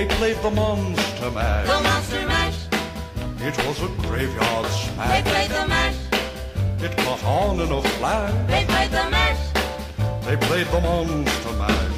They played the Monster Mash. The Monster Mash. It was a graveyard smash. They played the mash. It caught on in a flash. They played the mash. They played the Monster Mash.